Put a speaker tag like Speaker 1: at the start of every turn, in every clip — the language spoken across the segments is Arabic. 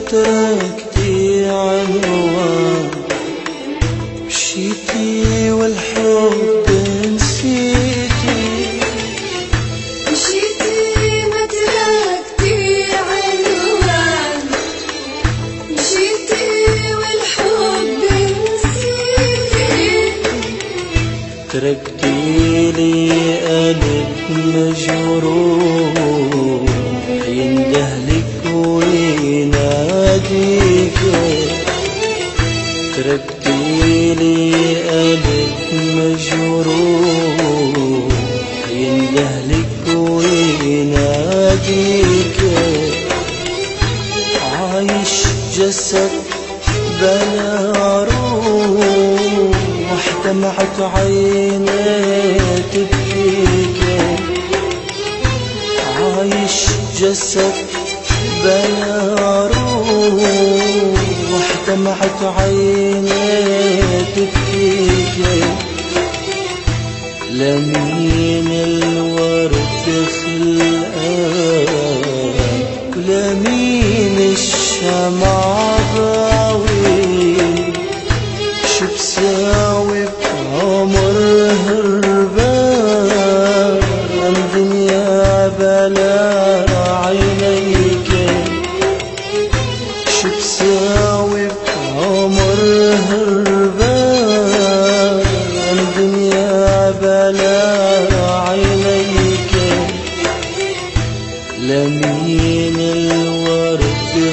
Speaker 1: وتركتي عنوان مشيتي والحب نسيتي.
Speaker 2: مشيتي ما تركتي عنوان مشيتي والحب نسيتي.
Speaker 1: تركتي لي قلب مجروح. روح دمعت عيني تبكيك عايش جسد بلا روح. دمعت عيني تبكيك لمين الورد خلقان لمين الشمع؟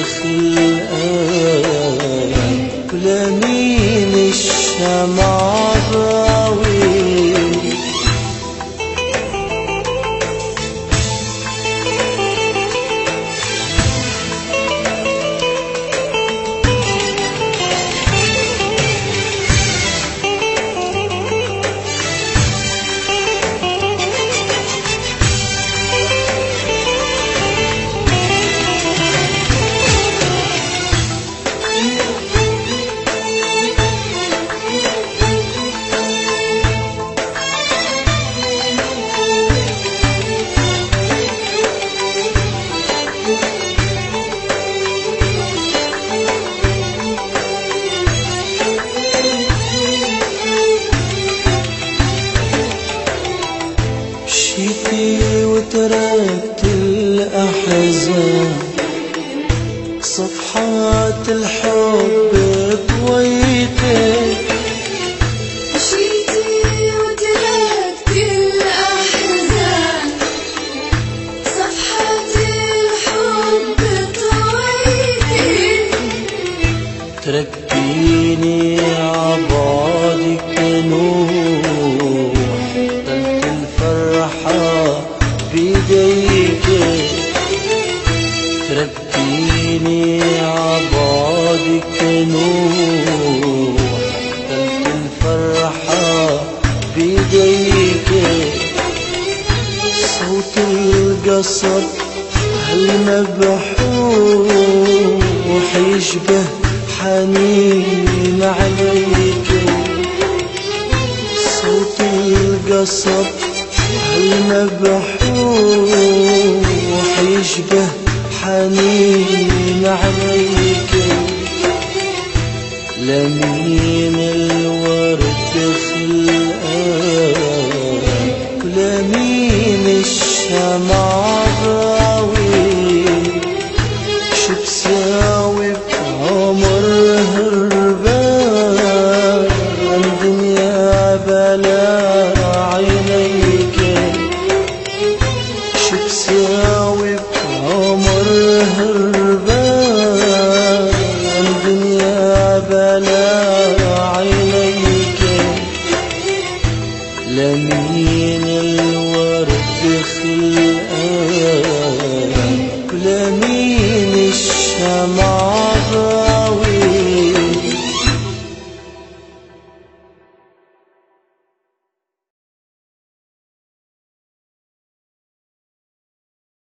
Speaker 1: خلقان لمين الشمع مشيتي وتركت الأحزان. صفحات الحب
Speaker 2: طويتي
Speaker 1: تركتيني عبعدك نوح تركتيني عبعدك نوح قلت الفرحة بيديك صوت القصر هالمبحوح يشبه حنين عليك صوت القصر هالمبحوح يشبه حنين عليك. لمين لمين